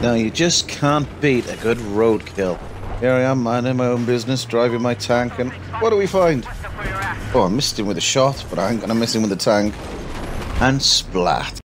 Now you just can't beat a good roadkill. Here I am, minding my own business, driving my tank, and what do we find? Oh, I missed him with a shot, but I ain't gonna miss him with a tank. And splat.